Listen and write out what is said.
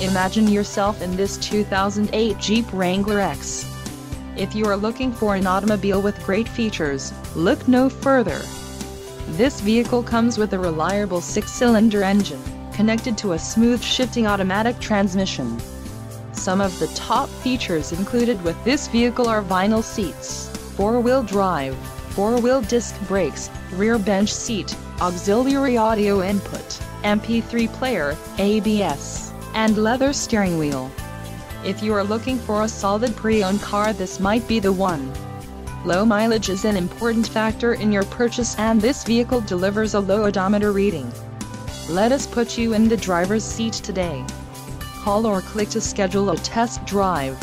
Imagine yourself in this 2008 Jeep Wrangler X. If you are looking for an automobile with great features, look no further. This vehicle comes with a reliable six-cylinder engine, connected to a smooth shifting automatic transmission. Some of the top features included with this vehicle are vinyl seats, four-wheel drive, four-wheel disc brakes, rear bench seat, auxiliary audio input, MP3 player, ABS and leather steering wheel. If you are looking for a solid pre-owned car this might be the one. Low mileage is an important factor in your purchase and this vehicle delivers a low odometer reading. Let us put you in the driver's seat today. Call or click to schedule a test drive.